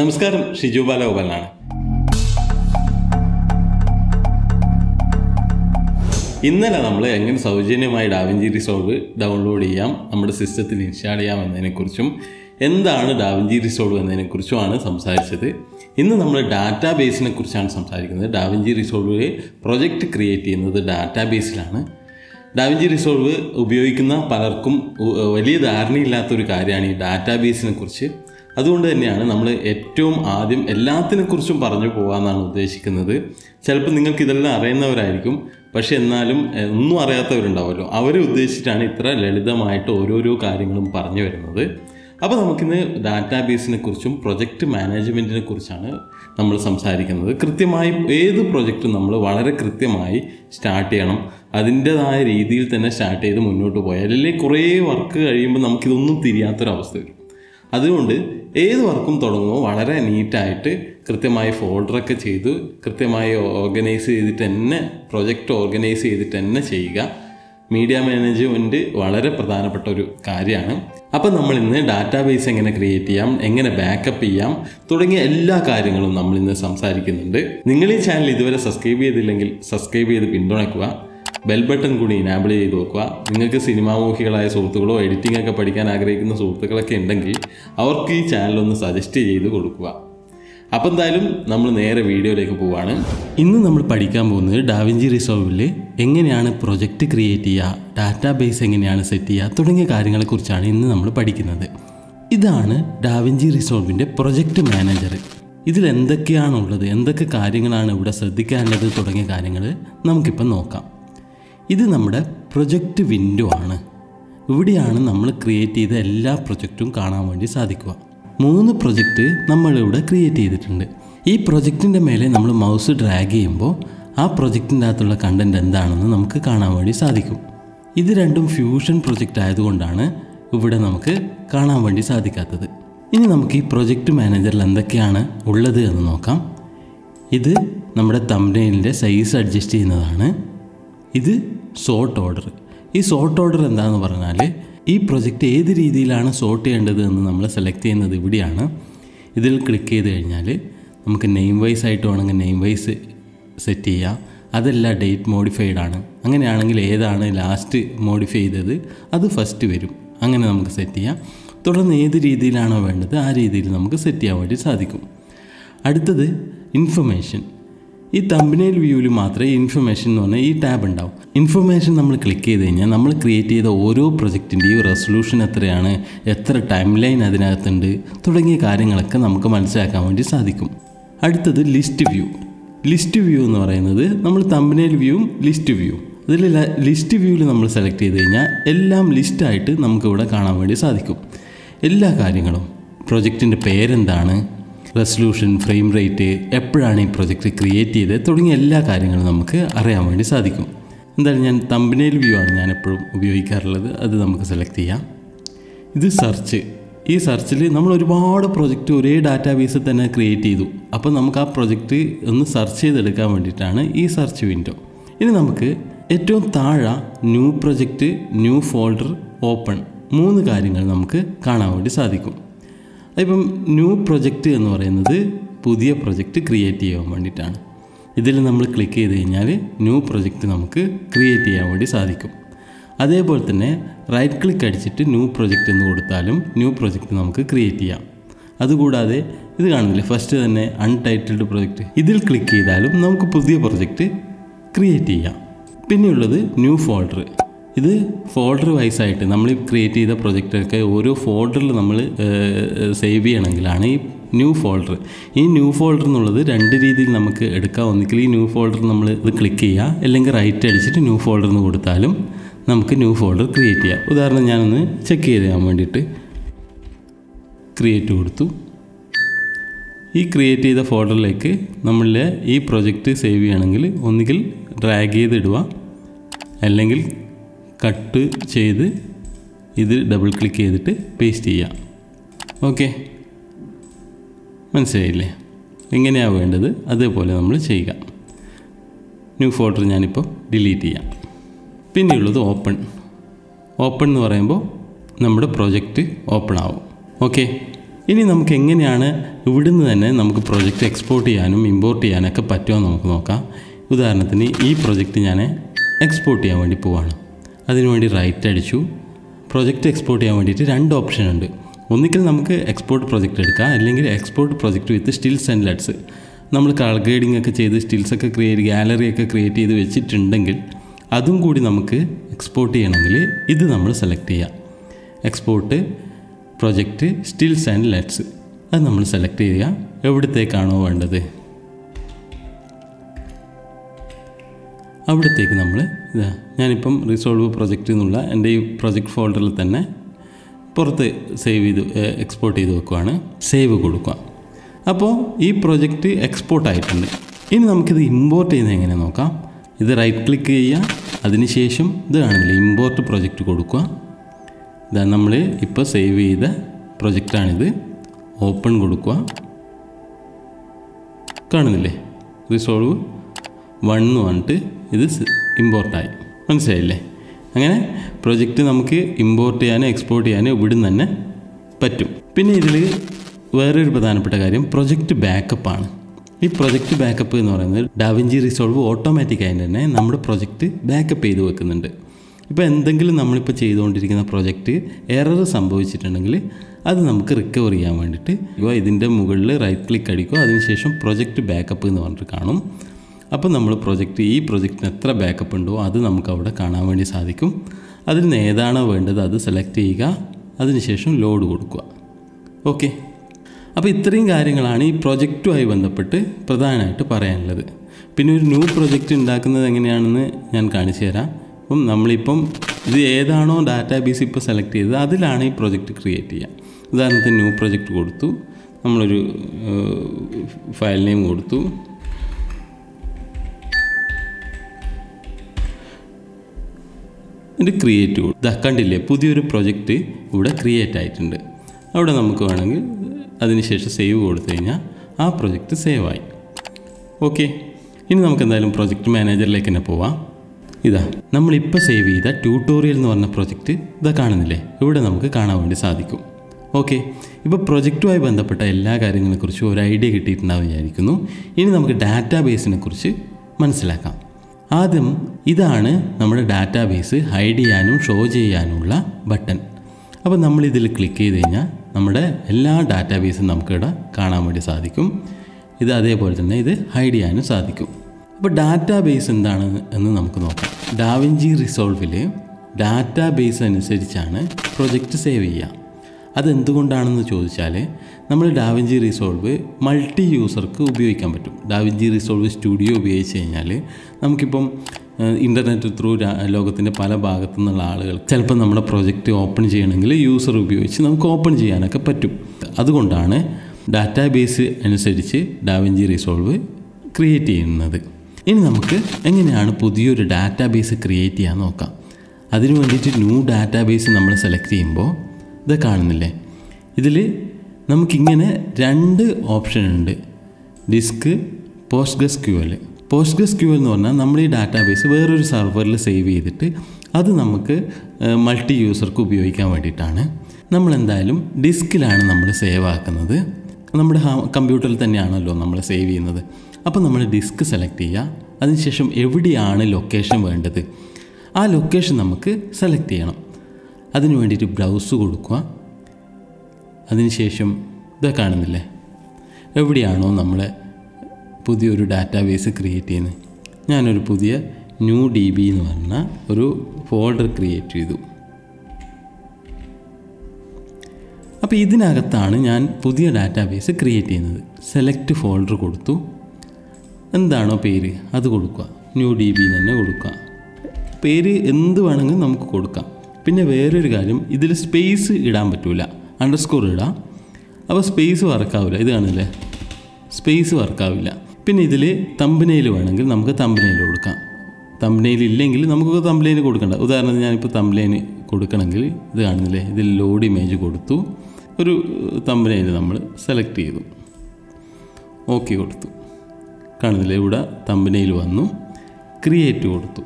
നമസ്കാരം ഷിജു ബാലഗോപാലനാണ്. ഇന്നലെ നമ്മൾ എങ്ങനെ സൗജന്യമായി ഡാവിഞ്ചി റിസോൾവ് ഡൗൺലോഡ് ചെയ്യാം നമ്മുടെ സിസ്റ്റത്തിൽ ഇൻസ്റ്റാൾ ചെയ്യാം എന്നതിനെക്കുറിച്ചും എന്താണ് ഡാവിഞ്ചി റിസോൾവ് എന്നതിനെക്കുറിച്ചുമാണ് സംസാരിച്ചത്. ഇന്ന് നമ്മൾ ഡാറ്റാ ബേസിനെ കുറിച്ചാണ് സംസാരിക്കുന്നത്. ഡാവിഞ്ചി റിസോൾവിലെ പ്രൊജക്റ്റ് ക്രിയേറ്റ് ചെയ്യുന്നത് ഡാറ്റാ ബേസിലാണ് ഡാവിഞ്ചി റിസോൾവ് ഉപയോഗിക്കുന്ന പലർക്കും വലിയ ധാരണയില്ലാത്തൊരു കാര്യമാണ് ഈ ഡാറ്റാ ബേസിനെ കുറിച്ച്. അതുകൊണ്ട് തന്നെയാണ് നമ്മൾ ഏറ്റവും ആദ്യം എല്ലാത്തിനെക്കുറിച്ചും പറഞ്ഞു പോകാമെന്നാണ് ഉദ്ദേശിക്കുന്നത്. ചിലപ്പോൾ നിങ്ങൾക്ക് ഇതെല്ലാം അറിയുന്നവരായിരിക്കും. പക്ഷെ എന്നാലും ഒന്നും അറിയാത്തവരുണ്ടാവുമല്ലോ. അവരെ ഉദ്ദേശിച്ചിട്ടാണ് ഇത്ര ലളിതമായിട്ട് ഓരോരോ കാര്യങ്ങളും പറഞ്ഞു വരുന്നത്. അപ്പോൾ നമുക്കിന്ന് ഡാറ്റാ ബേസിനെ കുറിച്ചും പ്രൊജക്റ്റ് മാനേജ്മെന്റിനെ കുറിച്ചാണ് നമ്മൾ സംസാരിക്കുന്നത്. കൃത്യമായി ഏത് പ്രൊജക്റ്റും നമ്മൾ വളരെ കൃത്യമായി സ്റ്റാർട്ട് ചെയ്യണം. അതിന്റെതായ രീതിയിൽ തന്നെ സ്റ്റാർട്ട് ചെയ്ത് മുന്നോട്ട് പോയാൽ അല്ലെങ്കിൽ കുറേ വർക്ക് കഴിയുമ്പോൾ നമുക്കിതൊന്നും തിരിയാത്തൊരവസ്ഥ വരും. അതുകൊണ്ട് ഏത് വർക്കും തുടങ്ങുമ്പോൾ വളരെ നീറ്റായിട്ട് കൃത്യമായി ഫോൾഡറൊക്കെ ചെയ്ത് കൃത്യമായി ഓർഗനൈസ് ചെയ്തിട്ട് തന്നെ പ്രൊജക്റ്റ് ഓർഗനൈസ് ചെയ്തിട്ട് തന്നെ ചെയ്യുക. മീഡിയ മാനേജ്മെന്റ് വളരെ പ്രധാനപ്പെട്ട ഒരു കാര്യമാണ്. അപ്പം നമ്മൾ ഇന്ന് ഡാറ്റാബേസ് എങ്ങനെ ക്രിയേറ്റ് ചെയ്യാം എങ്ങനെ ബാക്കപ്പ് ചെയ്യാം തുടങ്ങിയ എല്ലാ കാര്യങ്ങളും നമ്മൾ ഇന്ന് സംസാരിക്കുന്നുണ്ട്. നിങ്ങൾ ഈ ചാനൽ ഇതുവരെ സബ്സ്ക്രൈബ് ചെയ്തില്ലെങ്കിൽ സബ്സ്ക്രൈബ് ചെയ്ത് പിന്തുണയ്ക്കുക. ബെൽ ബട്ടൺ കൂടി ഇനാബിൾ ചെയ്ത് നോക്കുക. നിങ്ങൾക്ക് സിനിമാമോഹികളായ സുഹൃത്തുക്കളോ എഡിറ്റിംഗ് ഒക്കെ പഠിക്കാൻ ആഗ്രഹിക്കുന്ന സുഹൃത്തുക്കളൊക്കെ ഉണ്ടെങ്കിൽ അവർക്ക് ഈ ചാനൽ ഒന്ന് സജസ്റ്റ് ചെയ്ത് കൊടുക്കുക. അപ്പോൾ എന്തായാലും നമ്മൾ നേരെ വീഡിയോയിലേക്ക് പോവാണ്. ഇന്ന് നമ്മൾ പഠിക്കാൻ പോകുന്നത് ഡാവിഞ്ചി റിസോർവിൽ എങ്ങനെയാണ് പ്രൊജക്റ്റ് ക്രിയേറ്റ് ചെയ്യുക ഡാറ്റാബേസ് എങ്ങനെയാണ് സെറ്റ് ചെയ്യുക തുടങ്ങിയ കാര്യങ്ങളെക്കുറിച്ചാണ് ഇന്ന് നമ്മൾ പഠിക്കുന്നത്. ഇതാണ് ഡാവിഞ്ചി റിസോർവിന്റെ പ്രൊജക്റ്റ് മാനേജർ ഇതിൽ എന്തൊക്കെയാണുള്ളത് എന്തൊക്കെ കാര്യങ്ങളാണ് ഇവിടെ ശ്രദ്ധിക്കാനുള്ളത് തുടങ്ങിയ കാര്യങ്ങൾ നമുക്കിപ്പം നോക്കാം. ഇത് നമ്മുടെ പ്രൊജക്റ്റ് വിൻഡോ ആണ്. ഇവിടെയാണ് നമ്മൾ ക്രിയേറ്റ് ചെയ്ത എല്ലാ പ്രൊജക്റ്റും കാണാൻ വേണ്ടി സാധിക്കുക. മൂന്ന് പ്രൊജക്റ്റ് നമ്മളിവിടെ ക്രിയേറ്റ് ചെയ്തിട്ടുണ്ട്. ഈ പ്രൊജക്റ്റിന്റെ മേലെ നമ്മൾ മൗസ് ഡ്രാഗ് ചെയ്യുമ്പോൾ ആ പ്രൊജക്റ്റിന്റെ അകത്തുള്ള കണ്ടന്റ് എന്താണെന്ന് നമുക്ക് കാണാൻ വേണ്ടി സാധിക്കും. ഇത് രണ്ടും ഫ്യൂഷൻ പ്രൊജക്റ്റ് ആയതുകൊണ്ടാണ് ഇവിടെ നമുക്ക് കാണാൻ വേണ്ടി സാധിക്കാത്തത്. ഇനി നമുക്ക് ഈ പ്രൊജക്റ്റ് മാനേജറിൽ എന്തൊക്കെയാണ് ഉള്ളത് എന്ന് നോക്കാം. ഇത് നമ്മുടെ തമ്പനയിലിന്റെ സൈസ് അഡ്ജസ്റ്റ് ചെയ്യുന്നതാണ്. ഇത് സോർട്ട് ഓർഡർ ഈ സോർട്ട് ഓർഡർ എന്താണെന്ന് പറഞ്ഞാൽ ഈ പ്രൊജക്റ്റ് ഏത് രീതിയിലാണ് സോർട്ട് ചെയ്യേണ്ടത് എന്ന് നമ്മൾ സെലക്ട് ചെയ്യുന്നത് ഇവിടെയാണ്. ഇതിൽ ക്ലിക്ക് ചെയ്ത് കഴിഞ്ഞാൽ നമുക്ക് നെയിം വൈസ് ആയിട്ട് വേണമെങ്കിൽ നെയിം വൈസ് സെറ്റ് ചെയ്യാം. അതല്ല ഡേറ്റ് മോഡിഫൈഡ് ആണ്. അങ്ങനെയാണെങ്കിൽ ഏതാണ് ലാസ്റ്റ് മോഡിഫൈ ചെയ്തത്? അത് ഫസ്റ്റ് വരും. അങ്ങനെ നമുക്ക് സെറ്റ് ചെയ്യാം. തുടർന്ന് ഏത് രീതിയിലാണോ വേണ്ടത് ആ രീതിയിൽ നമുക്ക് സെറ്റ് ചെയ്യാൻ വേണ്ടി സാധിക്കും. അടുത്തത് ഇൻഫർമേഷൻ ഈ തമ്പനയിൽ വ്യൂവിൽ മാത്രമേ ഇൻഫർമേഷൻ എന്ന് പറഞ്ഞാൽ ഈ ടാബ് ഉണ്ടാവും. ഇൻഫർമേഷൻ നമ്മൾ ക്ലിക്ക് ചെയ്ത് കഴിഞ്ഞാൽ നമ്മൾ ക്രിയേറ്റ് ചെയ്ത ഓരോ പ്രൊജക്റ്റിന്റെയും റെസൊല്യൂഷൻ എത്രയാണ് എത്ര ടൈം ലൈൻ അതിനകത്തുണ്ട് തുടങ്ങിയ കാര്യങ്ങളൊക്കെ നമുക്ക് മനസ്സിലാക്കാൻ വേണ്ടി സാധിക്കും. അടുത്തത് ലിസ്റ്റ് വ്യൂ ലിസ്റ്റ് വ്യൂ എന്ന് പറയുന്നത് നമ്മൾ തമ്പനയിൽ വ്യൂവും ലിസ്റ്റ് വ്യൂ അതിൽ ലിസ്റ്റ് വ്യൂവിൽ നമ്മൾ സെലക്ട് ചെയ്ത് കഴിഞ്ഞാൽ എല്ലാം ലിസ്റ്റായിട്ട് നമുക്കിവിടെ കാണാൻ വേണ്ടി സാധിക്കും. എല്ലാ കാര്യങ്ങളും പ്രൊജക്റ്റിന്റെ പേരെന്താണ് റെസൊല്യൂഷൻ ഫ്രെയിം റേറ്റ് എപ്പോഴാണ് ഈ പ്രൊജക്റ്റ് ക്രിയേറ്റ് ചെയ്തത് തുടങ്ങിയ എല്ലാ കാര്യങ്ങളും നമുക്ക് അറിയാൻ വേണ്ടി സാധിക്കും. എന്തായാലും ഞാൻ തമ്പനയിൽ വ്യൂ ആണ് ഞാൻ എപ്പോഴും ഉപയോഗിക്കാറുള്ളത്. അത് നമുക്ക് സെലക്ട് ചെയ്യാം. ഇത് സെർച്ച് ഈ സെർച്ചിൽ നമ്മൾ ഒരുപാട് പ്രൊജക്റ്റ് ഒരേ ഡാറ്റാബേസിൽ തന്നെ ക്രിയേറ്റ് ചെയ്തു. അപ്പോൾ നമുക്ക് ആ പ്രൊജക്റ്റ് ഒന്ന് സെർച്ച് ചെയ്തെടുക്കാൻ വേണ്ടിയിട്ടാണ് ഈ സെർച്ച് വിൻഡോ ഇനി നമുക്ക് ഏറ്റവും താഴെ new project new folder open മൂന്ന് കാര്യങ്ങൾ നമുക്ക് കാണാൻ വേണ്ടി സാധിക്കും. ഇപ്പം ന്യൂ പ്രൊജക്റ്റ് എന്ന് പറയുന്നത് പുതിയ പ്രൊജക്റ്റ് ക്രിയേറ്റ് ചെയ്യാൻ വേണ്ടിയിട്ടാണ്. ഇതിൽ നമ്മൾ ക്ലിക്ക് ചെയ്ത് കഴിഞ്ഞാൽ ന്യൂ പ്രൊജക്റ്റ് നമുക്ക് ക്രിയേറ്റ് ചെയ്യാൻ വേണ്ടി സാധിക്കും. അതേപോലെ തന്നെ റൈറ്റ് ക്ലിക്ക് അടിച്ചിട്ട് ന്യൂ പ്രൊജക്റ്റ് എന്ന് കൊടുത്താലും ന്യൂ പ്രൊജക്റ്റ് നമുക്ക് ക്രിയേറ്റ് ചെയ്യാം. അതുകൂടാതെ ഇത് കാണുന്നില്ലേ? ഫസ്റ്റ് തന്നെ അൺടൈറ്റിൽഡ് പ്രൊജക്റ്റ് ഇതിൽ ക്ലിക്ക് ചെയ്താലും നമുക്ക് പുതിയ പ്രൊജക്റ്റ് ക്രിയേറ്റ് ചെയ്യാം. പിന്നെയുള്ളത് ന്യൂ ഫോൾഡർ ഇത് ഫോൾഡർ വൈസ് ആയിട്ട് നമ്മൾ ക്രിയേറ്റ് ചെയ്ത പ്രൊജക്റ്റൊക്കെ ഓരോ ഫോൾഡറിൽ നമ്മൾ സേവ് ചെയ്യണമെങ്കിലാണ് ഈ ന്യൂ ഫോൾഡർ ഈ ന്യൂ ഫോൾഡർ എന്നുള്ളത് രണ്ട് രീതിയിൽ നമുക്ക് എടുക്കാം. ഒന്നിക്കിൽ ഈ ന്യൂ ഫോൾഡർ നമ്മൾ ഇത് ക്ലിക്ക് ചെയ്യുക അല്ലെങ്കിൽ റൈറ്റ് അടിച്ചിട്ട് ന്യൂ ഫോൾഡർ എന്ന് കൊടുത്താലും നമുക്ക് ന്യൂ ഫോൾഡർ ക്രിയേറ്റ് ചെയ്യാം. ഉദാഹരണം ഞാനൊന്ന് ചെക്ക് ചെയ്ത് ചെയ്യാൻ വേണ്ടിയിട്ട് ക്രിയേറ്റ് കൊടുത്തു. ഈ ക്രിയേറ്റ് ചെയ്ത ഫോൾഡറിലേക്ക് നമ്മളുടെ ഈ പ്രൊജക്റ്റ് സേവ് ചെയ്യണമെങ്കിൽ ഒന്നുകിൽ ഡ്രാഗ് ചെയ്തിടുക അല്ലെങ്കിൽ കട്ട് ചെയ്ത് ഇത് ഡബിൾ ക്ലിക്ക് ചെയ്തിട്ട് പേസ്റ്റ് ചെയ്യാം. ഓക്കെ മനസ്സിലായില്ലേ? എങ്ങനെയാണ് വേണ്ടത്. അതേപോലെ നമ്മൾ ചെയ്യുക. ന്യൂ ഫോൾഡർ ഞാനിപ്പോൾ ഡിലീറ്റ് ചെയ്യാം. പിന്നെയുള്ളത് ഓപ്പൺ ഓപ്പൺ എന്ന് പറയുമ്പോൾ നമ്മുടെ പ്രോജക്റ്റ് ഓപ്പൺ ആവും. ഓക്കെ ഇനി നമുക്ക് എങ്ങനെയാണ് ഇവിടുന്ന് തന്നെ നമുക്ക് പ്രോജക്റ്റ് എക്സ്പോർട്ട് ചെയ്യാനും ഇമ്പോർട്ട് ചെയ്യാനൊക്കെ പറ്റുമോ നമുക്ക് നോക്കാം. ഉദാഹരണത്തിന് ഈ പ്രോജക്റ്റ് ഞാൻ എക്സ്പോർട്ട് ചെയ്യാൻ വേണ്ടി പോവാണ്. അതിനുവേണ്ടി റൈറ്റ് അടിച്ചു. പ്രൊജക്റ്റ് എക്സ്പോർട്ട് ചെയ്യാൻ വേണ്ടിയിട്ട് രണ്ട് ഓപ്ഷൻ ഉണ്ട്. ഒന്നിക്കൽ നമുക്ക് എക്സ്പോർട്ട് പ്രൊജക്റ്റ് എടുക്കാം. അല്ലെങ്കിൽ export project with stills and LUTs നമ്മൾ കളർ ഗ്രേഡിംഗ് ഒക്കെ ചെയ്ത് സ്റ്റിൽസ് ഒക്കെ ക്രിയേറ്റ് ഗാലറി ഒക്കെ ക്രിയേറ്റ് ചെയ്ത് വെച്ചിട്ടുണ്ടെങ്കിൽ അതും കൂടി നമുക്ക് എക്സ്പോർട്ട് ചെയ്യണമെങ്കിൽ ഇത് നമ്മൾ സെലക്ട് ചെയ്യാം. Export project stills and LUTs അത് നമ്മൾ സെലക്ട് ചെയ്യുക. എവിടത്തേക്കാണോ വേണ്ടത്? അവിടത്തേക്ക് നമ്മൾ ഇതാ ഞാനിപ്പം റിസോൾവ് പ്രൊജക്റ്റ് എന്നുള്ള എന്റെ ഈ പ്രൊജക്റ്റ് ഫോൾഡറിൽ തന്നെ പുറത്ത് സേവ് ചെയ്ത് എക്സ്പോർട്ട് ചെയ്ത് വെക്കുവാണ്. സേവ് കൊടുക്കുക. അപ്പോൾ ഈ പ്രൊജക്റ്റ് എക്സ്പോർട്ട് ആയിട്ടുണ്ട്. ഇനി നമുക്കിത് ഇമ്പോർട്ട് ചെയ്യുന്നത് എങ്ങനെ നോക്കാം. ഇത് റൈറ്റ് ക്ലിക്ക് ചെയ്യുക. അതിനുശേഷം ഇത് കാണുന്നില്ലേ ഇമ്പോർട്ട് പ്രൊജക്റ്റ് കൊടുക്കുക. ഇതാ നമ്മൾ ഇപ്പോൾ സേവ് ചെയ്ത പ്രൊജക്റ്റാണിത് ഓപ്പൺ കൊടുക്കുക. കാണുന്നില്ലേ? റിസോൾവ് വൺ എന്ന് പറഞ്ഞിട്ട് ഇത് ഇമ്പോർട്ടായി മനസ്സിലായില്ലേ? അങ്ങനെ പ്രൊജക്റ്റ് നമുക്ക് ഇമ്പോർട്ട് ചെയ്യാനോ എക്സ്പോർട്ട് ചെയ്യാനും ഇവിടുന്ന് തന്നെ പറ്റും. പിന്നെ ഇതിൽ വേറൊരു പ്രധാനപ്പെട്ട കാര്യം പ്രൊജക്റ്റ് ബാക്കപ്പ് ആണ്. ഈ പ്രൊജക്റ്റ് ബാക്കപ്പ് എന്ന് പറയുന്നത് ഡാവിഞ്ചി റിസോൾവ് ഓട്ടോമാറ്റിക്കായി തന്നെ നമ്മുടെ പ്രൊജക്റ്റ് ബാക്കപ്പ് ചെയ്ത് വെക്കുന്നുണ്ട്. ഇപ്പോൾ എന്തെങ്കിലും നമ്മളിപ്പോൾ ചെയ്തുകൊണ്ടിരിക്കുന്ന പ്രൊജക്റ്റ് എറർ സംഭവിച്ചിട്ടുണ്ടെങ്കിൽ അത് നമുക്ക് റിക്കവർ ചെയ്യാൻ വേണ്ടിയിട്ട് ഇതിന്റെ മുകളിൽ റൈറ്റ് ക്ലിക്ക് അടിക്കുക. അതിനുശേഷം പ്രൊജക്റ്റ് ബാക്കപ്പ് എന്ന് പറഞ്ഞിട്ട് കാണും. അപ്പോൾ നമ്മൾ പ്രൊജക്റ്റ് ഈ പ്രൊജക്റ്റിന് എത്ര ബാക്കപ്പ് ഉണ്ടോ അത് നമുക്ക് അവിടെ കാണാൻ വേണ്ടി സാധിക്കും. അതിൽ നിന്ന് ഏതാണോ വേണ്ടത് അത് സെലക്ട് ചെയ്യുക. അതിനുശേഷം ലോഡ് കൊടുക്കുക. ഓക്കെ അപ്പോൾ ഇത്രയും കാര്യങ്ങളാണ് ഈ പ്രൊജക്റ്റുമായി ബന്ധപ്പെട്ട് പ്രധാനമായിട്ട് പറയാനുള്ളത്. പിന്നെ ഒരു ന്യൂ പ്രൊജക്റ്റ് ഉണ്ടാക്കുന്നത് എങ്ങനെയാണെന്ന് ഞാൻ കാണിച്ചു തരാം. അപ്പം നമ്മളിപ്പം ഇത് ഏതാണോ ഡാറ്റാ ബേസ് ഇപ്പോൾ സെലക്ട് ചെയ്തത് അതിലാണ് ഈ പ്രൊജക്റ്റ് ക്രിയേറ്റ് ചെയ്യുക. ഉദാഹരണത്തിന് ന്യൂ പ്രൊജക്റ്റ് കൊടുത്തു. നമ്മളൊരു ഫയൽ നെയിം കൊടുത്തു. ഇത് ക്രിയേറ്റ് ഇതാ കണ്ടില്ലേ പുതിയൊരു പ്രൊജക്റ്റ് ഇവിടെ ക്രിയേറ്റ് ആയിട്ടുണ്ട്. അവിടെ നമുക്ക് വേണമെങ്കിൽ അതിനുശേഷം സേവ് കൊടുത്തു കഴിഞ്ഞാൽ ആ പ്രൊജക്റ്റ് സേവ് ആയി. ഓക്കെ ഇനി നമുക്ക് എന്തായാലും പ്രൊജക്റ്റ് മാനേജറിലേക്ക് തന്നെ പോവാം. ഇതാ നമ്മളിപ്പോൾ സേവ് ചെയ്ത ട്യൂട്ടോറിയൽ എന്ന് പറഞ്ഞ പ്രൊജക്റ്റ് ഇതാ കാണുന്നില്ലേ? ഇവിടെ നമുക്ക് കാണാൻ വേണ്ടി സാധിക്കും. ഓക്കെ ഇപ്പോൾ പ്രൊജക്റ്റുമായി ബന്ധപ്പെട്ട എല്ലാ കാര്യങ്ങളെക്കുറിച്ചും ഒരു ഐഡിയ കിട്ടിയിട്ടുണ്ടാവും വിചാരിക്കുന്നു. ഇനി നമുക്ക് ഡാറ്റാബേസിനെ കുറിച്ച് മനസ്സിലാക്കാം. ആദ്യം ഇതാണ് നമ്മുടെ ഡാറ്റാബേസ് ഹൈഡ് ചെയ്യാനും ഷോ ചെയ്യാനുമുള്ള ബട്ടൺ അപ്പോൾ നമ്മൾ ഇതിൽ ക്ലിക്ക് ചെയ്ത് കഴിഞ്ഞാൽ നമ്മുടെ എല്ലാ ഡാറ്റാബേസും നമുക്കിവിടെ കാണാൻ വേണ്ടി സാധിക്കും. ഇത് അതേപോലെ തന്നെ ഇത് ഹൈഡ് ചെയ്യാനും സാധിക്കും. അപ്പോൾ ഡാറ്റാബേസ് എന്താണ് എന്ന് നമുക്ക് നോക്കാം. ഡാവിഞ്ചി റിസോൾവിൽ ഡാറ്റാബേസ് അനുസരിച്ചാണ് പ്രൊജക്റ്റ് സേവ് ചെയ്യുക അതെന്തുകൊണ്ടാണെന്ന് ചോദിച്ചാൽ നമ്മൾ ഡാവിഞ്ചി റിസോൾവ് മൾട്ടി യൂസർക്ക് ഉപയോഗിക്കാൻ പറ്റും. ഡാവിഞ്ചി റിസോൾവ് സ്റ്റുഡിയോ ഉപയോഗിച്ച് കഴിഞ്ഞാൽ നമുക്കിപ്പം ഇന്റർനെറ്റ് ത്രൂ ലോകത്തിന്റെ പല ഭാഗത്തു നിന്നുള്ള ആളുകൾ ചിലപ്പോൾ നമ്മുടെ പ്രൊജക്റ്റ് ഓപ്പൺ ചെയ്യണമെങ്കിൽ യൂസർ ഉപയോഗിച്ച് നമുക്ക് ഓപ്പൺ ചെയ്യാനൊക്കെ പറ്റും. അതുകൊണ്ടാണ് ഡാറ്റാബേസ് അനുസരിച്ച് ഡാവിഞ്ചി റിസോൾവ് ക്രിയേറ്റ് ചെയ്യുന്നത്. ഇനി നമുക്ക് എങ്ങനെയാണ് പുതിയൊരു ഡാറ്റാബേസ് ക്രിയേറ്റ് ചെയ്യാൻ നോക്കാം. അതിനു വേണ്ടിയിട്ട് ന്യൂ ഡാറ്റാബേസ് നമ്മൾ സെലക്ട് ചെയ്യുമ്പോൾ ഇത് കാണുന്നില്ലേ? ഇതിൽ നമുക്കിങ്ങനെ രണ്ട് ഓപ്ഷൻ ഉണ്ട്. Disk PostgreSQL post guess Q എന്ന് പറഞ്ഞാൽ നമ്മൾ ഈ ഡാറ്റാബേസ് വേറൊരു സെർവറിൽ സേവ് ചെയ്തിട്ട് അത് നമുക്ക് മൾട്ടി യൂസർക്ക് ഉപയോഗിക്കാൻ വേണ്ടിയിട്ടാണ്. നമ്മൾ എന്തായാലും ഡിസ്കിലാണ് നമ്മൾ സേവ് ആക്കുന്നത്. നമ്മുടെ കമ്പ്യൂട്ടറിൽ തന്നെയാണല്ലോ നമ്മൾ സേവ് ചെയ്യുന്നത്. അപ്പോൾ നമ്മൾ ഡിസ്ക് സെലക്ട് ചെയ്യുക. അതിനുശേഷം എവിടെയാണ് ലൊക്കേഷൻ വേണ്ടത്? ആ ലൊക്കേഷൻ നമുക്ക് സെലക്ട് ചെയ്യണം. അതിന് വേണ്ടിയിട്ട് ബ്ലൗസ് കൊടുക്കുക. അതിനുശേഷം ഇത് കാണുന്നില്ലേ? എവിടെയാണോ നമ്മൾ പുതിയൊരു ഡാറ്റാബേസ് ക്രിയേറ്റ് ചെയ്യുന്നത് ഞാനൊരു പുതിയ ന്യൂ ഡി ബി എന്ന് പറഞ്ഞ ഒരു ഫോൾഡർ ക്രിയേറ്റ് ചെയ്തു. അപ്പോൾ ഇതിനകത്താണ് ഞാൻ പുതിയ ഡാറ്റാബേസ് ക്രിയേറ്റ് ചെയ്യുന്നത്. സെലക്ട് ഫോൾഡർ കൊടുത്തു. എന്താണോ പേര്? അത് കൊടുക്കുക. ന്യൂ ഡി ബി തന്നെ കൊടുക്കുക. പേര് എന്ത് വേണമെങ്കിലും നമുക്ക് കൊടുക്കാം. പിന്നെ വേറൊരു കാര്യം ഇതിൽ സ്പേസ് ഇടാൻ പറ്റില്ല അണ്ടർസ്കോർ ഇടാം. അപ്പോൾ സ്പേസ് വർക്കാവില്ല ഇത് കാണില്ലേ സ്പേസ് വർക്കാവില്ല പിന്നെ ഇതിൽ തമ്പനയിൽ വേണമെങ്കിൽ നമുക്ക് തമ്പനയിൽ കൊടുക്കാം. തമ്പനയിൽ ഇല്ലെങ്കിൽ നമുക്ക് തമ്പനയിൽ കൊടുക്കണ്ട. ഉദാഹരണത്തിന് ഞാനിപ്പോൾ തമ്പനയിൽ കൊടുക്കണമെങ്കിൽ ഇത് കാണുന്നില്ലേ? ഇതിൽ ലോഡ് ഇമേജ് കൊടുത്തു. ഒരു തമ്പനയിൽ നമ്മൾ സെലക്ട് ചെയ്തു. ഓക്കെ കൊടുത്തു. കാണുന്നില്ലേ? ഇവിടെ തമ്പനയിൽ വന്നു. ക്രിയേറ്റ് കൊടുത്തു.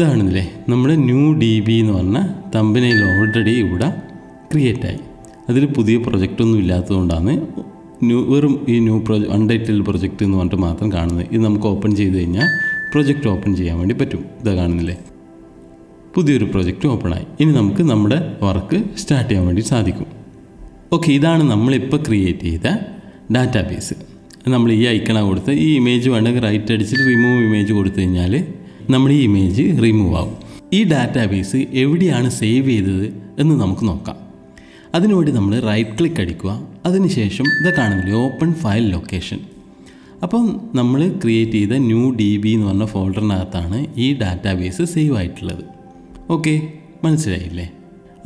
ഇതാണെന്നില്ലേ? നമ്മുടെ ന്യൂ ഡി ബി എന്ന് പറഞ്ഞ തമ്പനയിൽ ഓൾറെഡി ഇവിടെ ക്രിയേറ്റായി അതിൽ പുതിയ പ്രൊജക്റ്റൊന്നും ഇല്ലാത്തതുകൊണ്ടാണ് ന്യൂ വെറും ഈ ന്യൂ പ്രൊജ അൺടൈറ്റിൽ പ്രൊജക്റ്റ് എന്ന് പറഞ്ഞിട്ട് മാത്രം കാണുന്നത്. ഇത് നമുക്ക് ഓപ്പൺ ചെയ്ത് കഴിഞ്ഞാൽ പ്രൊജക്റ്റ് ഓപ്പൺ ചെയ്യാൻ വേണ്ടി പറ്റും. ഇതാ കാണുന്നില്ലേ? പുതിയൊരു പ്രൊജക്റ്റ് ഓപ്പണായി ഇനി നമുക്ക് നമ്മുടെ വർക്ക് സ്റ്റാർട്ട് ചെയ്യാൻ വേണ്ടി സാധിക്കും. ഓക്കെ ഇതാണ് നമ്മളിപ്പോൾ ക്രിയേറ്റ് ചെയ്ത ഡാറ്റാബേസ് നമ്മൾ ഈ ഐക്കണ കൊടുത്ത് ഈ ഇമേജ് വേണമെങ്കിൽ റൈറ്റ് അടിച്ചിട്ട് റിമൂവ് ഇമേജ് കൊടുത്തു കഴിഞ്ഞാൽ നമ്മുടെ ഈ ഇമേജ് റിമൂവ് ആവും. ഈ ഡാറ്റാബേസ് എവിടെയാണ് സേവ് ചെയ്തത് എന്ന് നമുക്ക് നോക്കാം. അതിനുവേണ്ടി നമ്മൾ റൈറ്റ് ക്ലിക്ക് അടിക്കുക. അതിനുശേഷം ഇത് കാണുന്നില്ലേ ഓപ്പൺ ഫയൽ ലൊക്കേഷൻ അപ്പം നമ്മൾ ക്രിയേറ്റ് ചെയ്ത ന്യൂ ഡി ബി എന്ന് പറഞ്ഞ ഫോൾഡറിനകത്താണ് ഈ ഡാറ്റാബേസ് സേവ് ആയിട്ടുള്ളത്. ഓക്കെ മനസ്സിലായില്ലേ?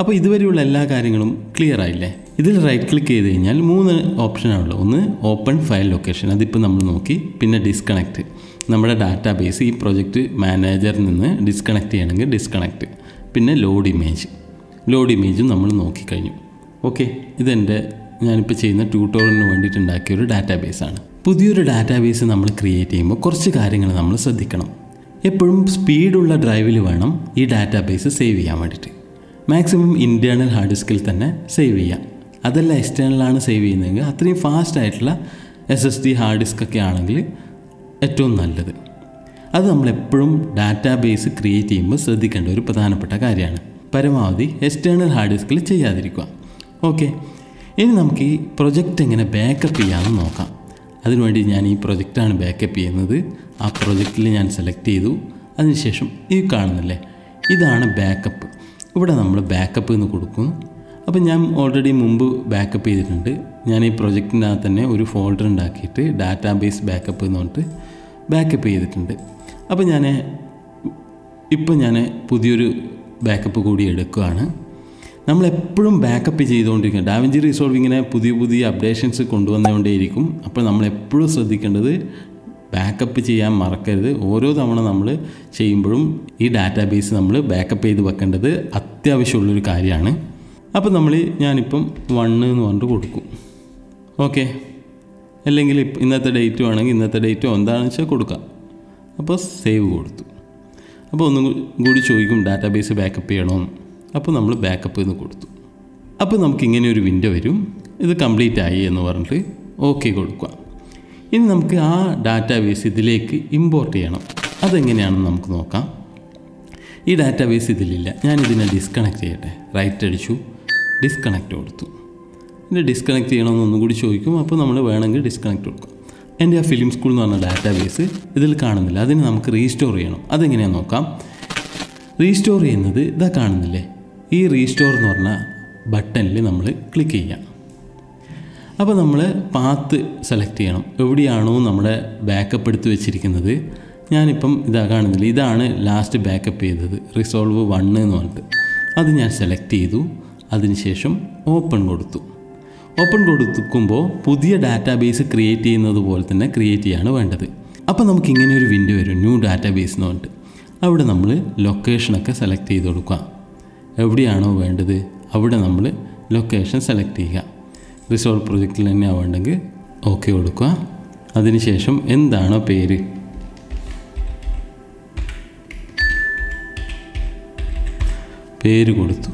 അപ്പോൾ ഇതുവരെയുള്ള എല്ലാ കാര്യങ്ങളും ക്ലിയർ ആയില്ലേ? ഇതിൽ റൈറ്റ് ക്ലിക്ക് ചെയ്ത് കഴിഞ്ഞാൽ മൂന്ന് ഓപ്ഷനാണുള്ളത് ഒന്ന് ഓപ്പൺ ഫയൽ ലൊക്കേഷൻ അതിപ്പോൾ നമ്മൾ നോക്കി പിന്നെ ഡിസ്കണക്റ്റ് നമ്മുടെ ഡാറ്റാബേസ് ഈ പ്രൊജക്റ്റ് മാനേജറിൽ നിന്ന് ഡിസ്കണക്ട് ചെയ്യണമെങ്കിൽ ഡിസ്കണക്ട് പിന്നെ ലോഡ് ഇമേജ് ലോഡ് ഇമേജും നമ്മൾ നോക്കിക്കഴിഞ്ഞു. ഓക്കെ ഇതെന്റെ ഞാനിപ്പോൾ ചെയ്യുന്ന ട്യൂട്ടോറിയലിന് വേണ്ടിയിട്ട് ഉണ്ടാക്കിയ ഒരു ഡാറ്റാബേസാണ് പുതിയൊരു ഡാറ്റാബേസ് നമ്മൾ ക്രിയേറ്റ് ചെയ്യുമ്പോൾ കുറച്ച് കാര്യങ്ങൾ നമ്മൾ ശ്രദ്ധിക്കണം. എപ്പോഴും സ്പീഡുള്ള ഡ്രൈവിൽ വേണം ഈ ഡാറ്റാബേസ് സേവ് ചെയ്യാൻ വേണ്ടിയിട്ട്. മാക്സിമം ഇന്റേർണൽ ഹാർഡ് ഡിസ്കിൽ തന്നെ സേവ് ചെയ്യാം. അതല്ല എക്സ്റ്റേണലാണ് സേവ് ചെയ്യുന്നതെങ്കിൽ അത്രയും ഫാസ്റ്റ് ആയിട്ടുള്ള S S D hard disk ഒക്കെ ആണെങ്കിൽ ഏറ്റവും നല്ലത്. അത് നമ്മളെപ്പോഴും ഡാറ്റാബേസ് ക്രിയേറ്റ് ചെയ്യുമ്പോൾ ശ്രദ്ധിക്കേണ്ട ഒരു പ്രധാനപ്പെട്ട കാര്യമാണ്. പരമാവധി എക്സ്റ്റേണൽ ഹാർഡ് ഡിസ്കിൽ ചെയ്യാതിരിക്കുക. ഓക്കെ. ഇനി നമുക്ക് ഈ പ്രൊജക്റ്റ് എങ്ങനെ ബാക്കപ്പ് ചെയ്യാമെന്ന് നോക്കാം. അതിനുവേണ്ടി ഞാൻ ഈ പ്രൊജക്റ്റാണ് ബാക്കപ്പ് ചെയ്യുന്നത്. ആ പ്രൊജക്റ്റിൽ ഞാൻ സെലക്ട് ചെയ്തു. അതിനുശേഷം ഈ കാണുന്നില്ലേ? ഇതാണ് ബാക്കപ്പ്. ഇവിടെ നമ്മൾ ബാക്കപ്പ് എന്ന് കൊടുക്കും. അപ്പോൾ ഞാൻ ഓൾറെഡി മുമ്പ് ബാക്കപ്പ് ചെയ്തിട്ടുണ്ട്. ഞാൻ ഈ പ്രൊജക്റ്റിനകത്ത് തന്നെ ഒരു ഫോൾഡർ ഉണ്ടാക്കിയിട്ട് ഡാറ്റാബേസ് ബാക്കപ്പ് എന്ന് പറഞ്ഞിട്ട് ബാക്കപ്പ് ചെയ്തിട്ടുണ്ട്. അപ്പോൾ ഞാൻ ഇപ്പം ഞാൻ പുതിയൊരു ബാക്കപ്പ് കൂടി എടുക്കുകയാണ്. നമ്മളെപ്പോഴും ബാക്കപ്പ് ചെയ്തുകൊണ്ടിരിക്കുക ഡാവിഞ്ചി റിസോൾവ് ഇങ്ങനെ പുതിയ പുതിയ അപ്ഡേഷൻസ് കൊണ്ടുവന്നുകൊണ്ടേയിരിക്കും. അപ്പോൾ നമ്മളെപ്പോഴും ശ്രദ്ധിക്കേണ്ടത് ബാക്കപ്പ് ചെയ്യാൻ മറക്കരുത്. ഓരോ തവണ നമ്മൾ ചെയ്യുമ്പോഴും ഈ ഡാറ്റാബേസ് നമ്മൾ ബാക്കപ്പ് ചെയ്ത് വെക്കേണ്ടത് അത്യാവശ്യമുള്ളൊരു കാര്യമാണ്. അപ്പോൾ നമ്മൾ ഞാനിപ്പം വണ്ണ് എന്ന് പറഞ്ഞിട്ട് കൊടുക്കും. ഓക്കെ അല്ലെങ്കിൽ ഇന്നത്തെ ഡേറ്റ് വേണമെങ്കിൽ ഇന്നത്തെ ഡേറ്റോ എന്താണെന്ന് വെച്ചാൽ കൊടുക്കാം. അപ്പോൾ സേവ് കൊടുത്തു. അപ്പോൾ ഒന്നും കൂടി ചോദിക്കും ഡാറ്റാബേസ് ബാക്കപ്പ് ചെയ്യണമെന്ന് അപ്പോൾ നമ്മൾ ബാക്കപ്പ് എന്ന് കൊടുത്തു. അപ്പോൾ നമുക്ക് ഇങ്ങനെ ഒരു വിൻഡോ വരും. ഇത് കംപ്ലീറ്റ് ആയി എന്ന് പറഞ്ഞിട്ട് ഓക്കെ കൊടുക്കുക. ഇനി നമുക്ക് ആ ഡാറ്റാബേസ് ഇതിലേക്ക് ഇമ്പോർട്ട് ചെയ്യണം. അതെങ്ങനെയാണെന്ന് നമുക്ക് നോക്കാം. ഈ ഡാറ്റാബേസ് ഇതിലില്ല. ഞാനിതിനെ ഡിസ്കണക്ട് ചെയ്യട്ടെ. റൈറ്റ് അടിച്ചു. ഡിസ്കണക്ട് കൊടുത്തു. ഇത് ഡിസ്കണക്ട് ചെയ്യണമെന്ന് ഒന്നും കൂടി ചോദിക്കും. അപ്പോൾ നമ്മൾ വേണമെങ്കിൽ ഡിസ്കണക്ട് കൊടുക്കും. എന്റെ ആ ഫിലിം സ്കൂൾ എന്ന് പറഞ്ഞ ഡാറ്റാബേസ് ഇതിൽ കാണുന്നില്ല. അതിന് നമുക്ക് റീസ്റ്റോർ ചെയ്യണം. അതെങ്ങനെയാണെന്ന് നോക്കാം. റീസ്റ്റോർ ചെയ്യുന്നത് ഇതാ കാണുന്നില്ലേ? ഈ റീസ്റ്റോർ എന്ന് പറഞ്ഞ ബട്ടണിൽ നമ്മൾ ക്ലിക്ക് ചെയ്യാം. അപ്പോൾ നമ്മൾ പാത്ത് സെലക്ട് ചെയ്യണം. എവിടെയാണോ നമ്മുടെ ബാക്കപ്പ് എടുത്ത് വെച്ചിരിക്കുന്നത്. ഞാനിപ്പം ഇതാ കാണുന്നില്ല? ഇതാണ് ലാസ്റ്റ് ബാക്കപ്പ് ചെയ്തത്. റിസോൾവ് വണ്ണ് എന്ന് പറഞ്ഞിട്ട്. അത് ഞാൻ സെലക്ട് ചെയ്തു. അതിനുശേഷം ഓപ്പൺ കൊടുത്തു. ഓപ്പൺ കൊടുക്കുമ്പോൾ പുതിയ ഡാറ്റാബേസ് ക്രിയേറ്റ് ചെയ്യുന്നത് പോലെ തന്നെ ക്രിയേറ്റ് ചെയ്യാണ് വേണ്ടത്. അപ്പോൾ നമുക്ക് ഇങ്ങനെ ഒരു വിൻഡോ വരും ന്യൂ ഡാറ്റാബേസ് എന്ന് പറഞ്ഞിട്ട്. അവിടെ നമ്മൾ ലൊക്കേഷനൊക്കെ സെലക്ട് ചെയ്ത് കൊടുക്കുക. എവിടെയാണോ വേണ്ടത് അവിടെ നമ്മൾ ലൊക്കേഷൻ സെലക്ട് ചെയ്യുക. റിസോൾവ് പ്രൊജക്റ്റിൽ തന്നെയാണ് വേണ്ടെങ്കിൽ ഓക്കെ കൊടുക്കുക. അതിനുശേഷം എന്താണോ പേര്? പേര് കൊടുത്തു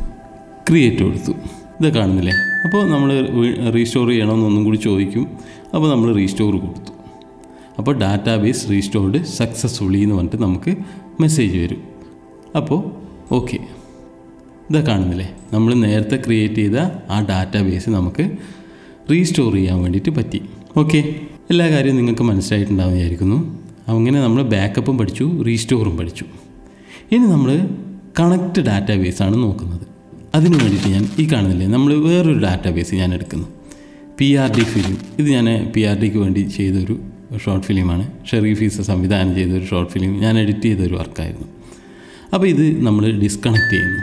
ക്രിയേറ്റ് കൊടുത്തു. ഇത് കാണുന്നില്ലേ? അപ്പോൾ നമ്മൾ റീസ്റ്റോർ ചെയ്യണമെന്നൊന്നും കൂടി ചോദിക്കും. അപ്പോൾ നമ്മൾ റീസ്റ്റോർ കൊടുത്തു. അപ്പോൾ ഡാറ്റാബേസ് റീസ്റ്റോർഡ് സക്സസ്ഫുള്ളി എന്ന് പറഞ്ഞിട്ട് നമുക്ക് മെസ്സേജ് വരും. അപ്പോൾ ഓക്കെ. ഇതാ കാണുന്നില്ലേ? നമ്മൾ നേരത്തെ ക്രിയേറ്റ് ചെയ്ത ആ ഡാറ്റാബേസ് നമുക്ക് റീസ്റ്റോർ ചെയ്യാൻ വേണ്ടിയിട്ട് പറ്റി. ഓക്കെ. എല്ലാ കാര്യവും നിങ്ങൾക്ക് മനസ്സിലായിട്ടുണ്ടാവും വിചാരിക്കുന്നു. അങ്ങനെ നമ്മൾ ബാക്കപ്പും പഠിച്ചു റീസ്റ്റോറും പഠിച്ചു. ഇനി നമ്മൾ കണക്റ്റ് ഡാറ്റാബേസ് ആണ് നോക്കുന്നത്. അതിനു വേണ്ടിയിട്ട് ഞാൻ ഈ കാണുന്നില്ലേ? നമ്മൾ വേറൊരു ഡാറ്റാബേസ് ഞാൻ എടുക്കുന്നു. പി ആർ ഡി ഫിലിം ഇത് ഞാൻ പി ആർ ഡിക്ക് വേണ്ടി ചെയ്തൊരു ഷോർട്ട് ഫിലിമാണ് ഷെറീഫീസ് സംവിധാനം ചെയ്തൊരു ഷോർട്ട് ഫിലിം ഞാൻ എഡിറ്റ് ചെയ്തൊരു വർക്കായിരുന്നു അപ്പോൾ ഇത് നമ്മൾ ഡിസ്കണക്ട് ചെയ്യുന്നു.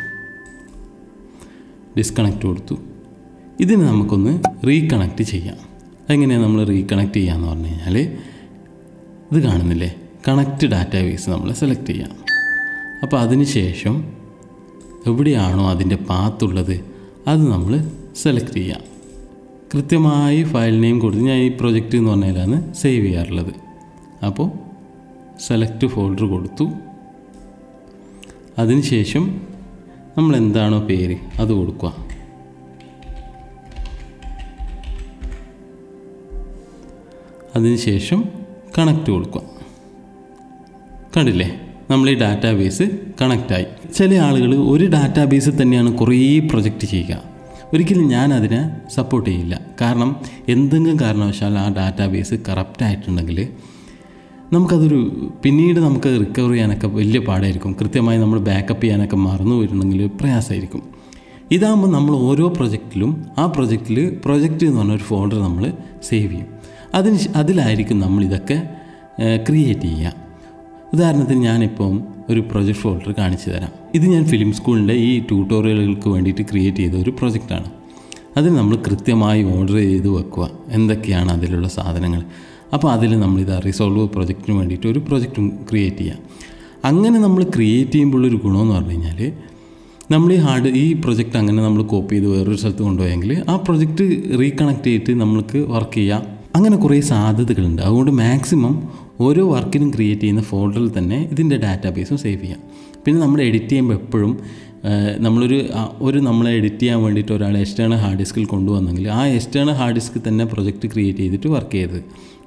ഡിസ്കണക്ട് കൊടുത്തു. ഇതിന് നമുക്കൊന്ന് റീകണക്ട് ചെയ്യാം. അതെങ്ങനെയാണ് നമ്മൾ റീകണക്ട് ചെയ്യാന്ന് പറഞ്ഞു കഴിഞ്ഞാൽ ഇത് കാണുന്നില്ലേ? കണക്റ്റ് ഡാറ്റാബേസ് നമ്മൾ സെലക്ട് ചെയ്യാം. അപ്പോൾ അതിന് ശേഷം എവിടെയാണോ അതിന്റെ പാത്തുള്ളത് അത് നമ്മൾ സെലക്ട് ചെയ്യാം. കൃത്യമായി ഫയൽ നെയിം കൊടുത്ത് ഞാൻ ഈ പ്രൊജക്റ്റ് എന്ന് പറഞ്ഞാലാണ് സേവ് ചെയ്യാറുള്ളത്. അപ്പോൾ സെലക്ട് ഫോൾഡർ കൊടുത്തു. അതിനുശേഷം നമ്മൾ എന്താണോ പേര് അത് കൊടുക്കുക. അതിനുശേഷം കണക്റ്റ് കൊടുക്കുക. കണ്ടില്ലേ? നമ്മൾ ഈ ഡാറ്റാബേസ് കണക്റ്റായി. ചില ആളുകൾ ഒരു ഡാറ്റാബേസിൽ തന്നെയാണ് കുറേ പ്രൊജക്റ്റ് ചെയ്യുക. ഒരിക്കലും ഞാൻ അതിനെ സപ്പോർട്ട് ചെയ്യില്ല. കാരണം എന്തെങ്കിലും കാരണവശാൽ ആ ഡാറ്റാബേസ് കറപ്റ്റ് ആയിട്ടുണ്ടെങ്കിൽ നമുക്കതൊരു പിന്നീട് നമുക്ക് റിക്കവർ ചെയ്യാനൊക്കെ വലിയ പാടായിരിക്കും. കൃത്യമായി നമ്മൾ ബാക്കപ്പ് ചെയ്യാനൊക്കെ മറന്നു പോയിട്ടുണ്ടെങ്കിൽ പ്രയാസമായിരിക്കും. ഇതാകുമ്പോൾ നമ്മൾ ഓരോ പ്രൊജക്റ്റിലും ആ പ്രൊജക്റ്റിൽ പ്രൊജക്റ്റ് എന്ന് പറഞ്ഞ ഒരു ഫോൾഡർ നമ്മൾ സേവ് ചെയ്യും. അതിന് അതിലായിരിക്കും നമ്മളിതൊക്കെ ക്രിയേറ്റ് ചെയ്യുക. ഉദാഹരണത്തിന് ഞാനിപ്പം ഒരു പ്രൊജക്ട് ഫോൾഡർ കാണിച്ചു തരാം. ഇത് ഞാൻ ഫിലിം സ്കൂളിന്റെ ഈ ട്യൂട്ടോറിയലുകൾക്ക് വേണ്ടിയിട്ട് ക്രിയേറ്റ് ചെയ്ത ഒരു പ്രൊജക്റ്റാണ് അതിന് നമ്മൾ കൃത്യമായി ഓർഡർ ചെയ്ത് വെക്കുക. എന്തൊക്കെയാണ് അതിലുള്ള സാധനങ്ങൾ? അപ്പോൾ അതിൽ നമ്മളിത് റിസോൾവ് പ്രൊജക്റ്റിന് വേണ്ടിയിട്ട് ഒരു പ്രൊജക്റ്റും ക്രിയേറ്റ് ചെയ്യാം. അങ്ങനെ നമ്മൾ ക്രിയേറ്റ് ചെയ്യുമ്പോഴൊരു ഗുണമെന്ന് പറഞ്ഞു കഴിഞ്ഞാൽ നമ്മൾ ഈ ഹാർഡ് ഈ പ്രൊജക്റ്റ് അങ്ങനെ നമ്മൾ കോപ്പി ചെയ്ത് വേറൊരു സ്ഥലത്ത് കൊണ്ടുപോയെങ്കിൽ ആ പ്രൊജക്റ്റ് റീകണക്ട് ചെയ്തിട്ട് നമ്മൾക്ക് വർക്ക് ചെയ്യാം. അങ്ങനെ കുറേ സാധ്യതകളുണ്ട്. അതുകൊണ്ട് മാക്സിമം ഓരോ വർക്കിനും ക്രിയേറ്റ് ചെയ്യുന്ന ഫോൾഡറിൽ തന്നെ ഇതിന്റെ ഡാറ്റാബേസും സേവ് ചെയ്യാം. പിന്നെ നമ്മൾ എഡിറ്റ് ചെയ്യുമ്പോൾ എപ്പോഴും നമ്മളൊരു ഒരു നമ്മളെ എഡിറ്റ് ചെയ്യാൻ വേണ്ടിയിട്ട് ഒരാൾ എക്സ്റ്റേണൽ ഹാർഡ് ഡിസ്കിൽ കൊണ്ടുവന്നെങ്കിൽ ആ എക്സ്റ്റേണൽ ഹാർഡ് ഡിസ്കിൽ തന്നെ പ്രൊജക്റ്റ് ക്രിയേറ്റ് ചെയ്തിട്ട് വർക്ക് ചെയ്തത്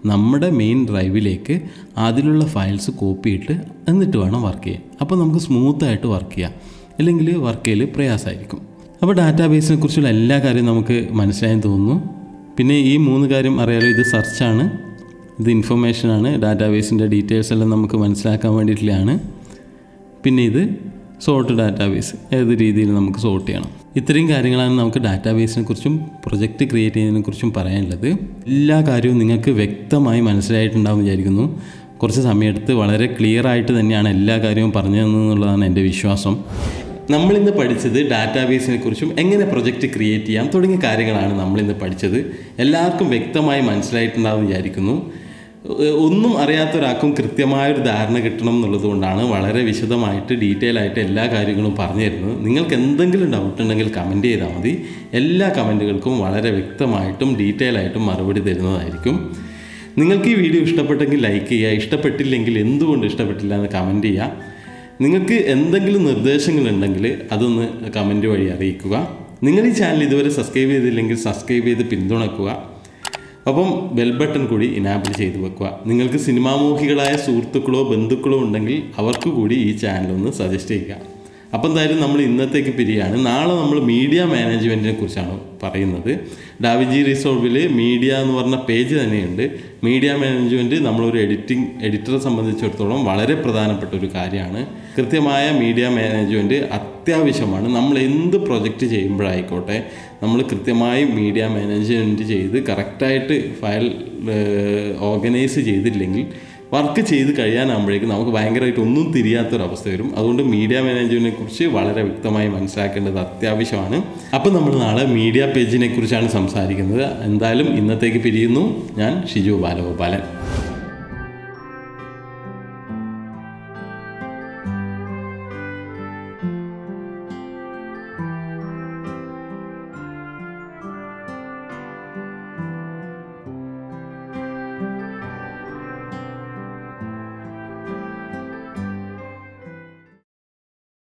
നമ്മുടെ മെയിൻ ഡ്രൈവിലേക്ക് അതിലുള്ള ഫയൽസ് കോപ്പി ഇട്ട് എന്നിട്ട് വേണം വർക്ക് ചെയ്യാൻ. അപ്പോൾ നമുക്ക് സ്മൂത്തായിട്ട് വർക്ക് ചെയ്യാം. അല്ലെങ്കിൽ വർക്ക് ചെയ്യൽ പ്രയാസമായിരിക്കും. അപ്പോൾ ഡാറ്റാബേസിനെ കുറിച്ചുള്ള എല്ലാ കാര്യവും നമുക്ക് മനസ്സിലായെന്ന് തോന്നുന്നു. പിന്നെ ഈ മൂന്ന് കാര്യം അറിയാലോ ഇത് സെർച്ചാണ് ഇത് ഇൻഫർമേഷനാണ് ഡാറ്റാബേസിന്റെ ഡീറ്റെയിൽസ് എല്ലാം നമുക്ക് മനസ്സിലാക്കാൻ വേണ്ടിയിട്ടുള്ളതാണ് പിന്നെ ഇത് സോർട്ട് ഡാറ്റാബേസ് ഏത് രീതിയിൽ നമുക്ക് സോർട്ട് ചെയ്യണം. ഇത്രയും കാര്യങ്ങളാണ് നമുക്ക് ഡാറ്റാബേസിനെ കുറിച്ചും പ്രൊജക്റ്റ് ക്രിയേറ്റ് ചെയ്യുന്നതിനെ കുറിച്ചും പറയാനുള്ളത്. എല്ലാ കാര്യവും നിങ്ങൾക്ക് വ്യക്തമായി മനസ്സിലായിട്ടുണ്ടാവും വിചാരിക്കുന്നു. കുറച്ച് സമയമെടുത്ത് വളരെ ക്ലിയർ ആയിട്ട് തന്നെയാണ് എല്ലാ കാര്യവും പറഞ്ഞു തന്നതെന്നുള്ളതാണ് എന്റെ വിശ്വാസം. നമ്മളിന്ന് പഠിച്ചത് ഡാറ്റാബേസിനെ കുറിച്ചും എങ്ങനെ പ്രൊജക്റ്റ് ക്രിയേറ്റ് ചെയ്യാം തുടങ്ങിയ കാര്യങ്ങളാണ് നമ്മളിന്ന് പഠിച്ചത്. എല്ലാവർക്കും വ്യക്തമായി മനസ്സിലായിട്ടുണ്ടാവും വിചാരിക്കുന്നു. ഒന്നും അറിയാത്ത ഒരാൾക്കും കൃത്യമായൊരു ധാരണ കിട്ടണം എന്നുള്ളതുകൊണ്ടാണ് വളരെ വിശദമായിട്ട് ഡീറ്റെയിൽ ആയിട്ട് എല്ലാ കാര്യങ്ങളും പറഞ്ഞു തരുന്നത്. നിങ്ങൾക്ക് എന്തെങ്കിലും ഡൗട്ട് ഉണ്ടെങ്കിൽ കമന്റ് ചെയ്താൽ മതി. എല്ലാ കമന്റുകൾക്കും വളരെ വ്യക്തമായിട്ടും ഡീറ്റെയിൽ ആയിട്ടും മറുപടി തരുന്നതായിരിക്കും. നിങ്ങൾക്ക് ഈ വീഡിയോ ഇഷ്ടപ്പെട്ടെങ്കിൽ ലൈക്ക് ചെയ്യുക. ഇഷ്ടപ്പെട്ടില്ലെങ്കിൽ എന്തുകൊണ്ട് ഇഷ്ടപ്പെട്ടില്ല എന്ന് കമന്റ് ചെയ്യുക. നിങ്ങൾക്ക് എന്തെങ്കിലും നിർദ്ദേശങ്ങളുണ്ടെങ്കിൽ അതൊന്ന് കമന്റ് വഴി അറിയിക്കുക. നിങ്ങൾ ഈ ചാനൽ ഇതുവരെ സബ്സ്ക്രൈബ് ചെയ്തില്ലെങ്കിൽ സബ്സ്ക്രൈബ് ചെയ്ത് പിന്തുണക്കുക. അപ്പം ബെൽ ബട്ടൺ കൂടി ഇനാബിൾ ചെയ്ത് വെക്കുക. നിങ്ങൾക്ക് സിനിമാമോഹികളായ സുഹൃത്തുക്കളോ ബന്ധുക്കളോ ഉണ്ടെങ്കിൽ അവർക്ക് കൂടി ഈ ചാനൽ ഒന്ന് സജസ്റ്റ് ചെയ്യുക. അപ്പം എന്തായാലും നമ്മൾ ഇന്നത്തേക്ക് പിരിയാണ്. നാളെ നമ്മൾ മീഡിയ മാനേജ്മെന്റിനെ കുറിച്ചാണ് പറയുന്നത്. ഡാവിജി റിസോൾവിൽ മീഡിയ എന്ന് പറഞ്ഞ പേജ് തന്നെയുണ്ട്. മീഡിയ മാനേജ്മെന്റ് നമ്മളൊരു എഡിറ്റിംഗ് എഡിറ്ററെ സംബന്ധിച്ചിടത്തോളം വളരെ പ്രധാനപ്പെട്ട ഒരു കാര്യമാണ്. കൃത്യമായ മീഡിയ മാനേജ്മെന്റ് അത്യാവശ്യമാണ്. നമ്മൾ എന്ത് പ്രൊജക്റ്റ് ചെയ്യുമ്പോഴായിക്കോട്ടെ നമ്മൾ കൃത്യമായി മീഡിയ മാനേജ്മെന്റ് ചെയ്ത് കറക്റ്റായിട്ട് ഫയൽ ഓർഗനൈസ് ചെയ്തില്ലെങ്കിൽ വർക്ക് ചെയ്ത് കഴിയാനാകുമ്പോഴേക്കും നമുക്ക് ഭയങ്കരമായിട്ട് ഒന്നും തിരിയാത്തൊരവസ്ഥ വരും. അതുകൊണ്ട് മീഡിയ മാനേജ്മെന്റിനെ കുറിച്ച് വളരെ വ്യക്തമായി മനസ്സിലാക്കേണ്ടത് അത്യാവശ്യമാണ്. അപ്പം നമ്മൾ നാളെ മീഡിയ പേജിനെ കുറിച്ചാണ് സംസാരിക്കുന്നത്. എന്തായാലും ഇന്നത്തേക്ക് പിരിയുന്നു. ഞാൻ ഷിജു ബാലഗോപാലൻ.